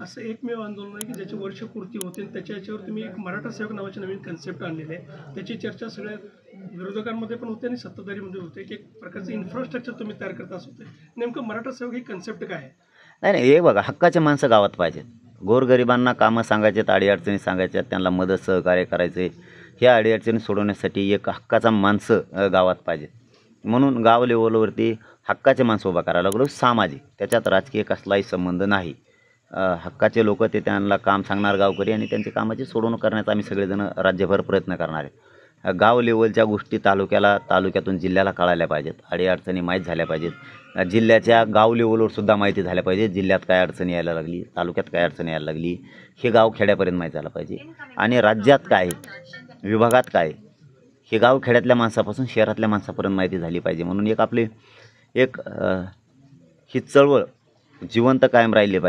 असं एकमेव आंदोलन आहे की ज्याची वर्षपूर्ती होते आणि त्याच्या याच्यावर तुम्ही एक मराठा सेवक नावाची नवीन कन्सेप्ट आणलेली आहे. त्याची चर्चा सगळ्या विरोधकांमध्ये पण होते आणि सत्ताधारीमध्ये होते की एक प्रकारचं इन्फ्रास्ट्रक्चर तुम्ही तयार करत असतो होते. नेमकं मराठा सेवक ही कन्सेप्ट काय आहे? नाही नाही हे बघा हक्काचे माणसं गावात पाहिजेत. गोरगरिबांना कामं सांगायच्यात अडीअडचणी सांगायच्यात त्यांना मदत सहकार्य करायचे. ह्या अडीअडचणी सोडवण्यासाठी एक हक्काचा माणसं गावात पाहिजेत. म्हणून गाव लेवलवरती हक्काचे माणसं उभा करायला लागलो. सामाजिक त्याच्यात राजकीय कसलाही संबंध नाही. हक्काचे लोक ते त्यांना काम सांगणार गावकरी आणि त्यांची कामाची सोडवणूक करण्याचा आम्ही सगळेजण राज्यभर प्रयत्न करणार आहे. गाव लेवलच्या गोष्टी तालुक्याला तालुक्यातून जिल्ह्याला कळायला पाहिजेत. अडीअडचणी माहीत झाल्या पाहिजेत. जिल्ह्याच्या गाव लेवलवर सुद्धा माहिती झाल्या पाहिजे. जिल्ह्यात काय अडचणी यायला लागली तालुक्यात काय अडचणी यायला लागली हे गाव खेड्यापर्यंत माहीत झालं पाहिजे. आणि राज्यात काय आहे, विभागात काय हे गाव खेड्यातल्या माणसापासून शहरातल्या माणसापर्यंत माहिती झाली पाहिजे. म्हणून एक आपली एक ही चळवळ जिवंत कायम राहिली पाहिजे.